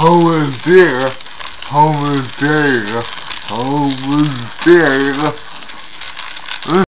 home is there, home is there, home is there.